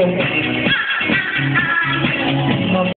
Gracias.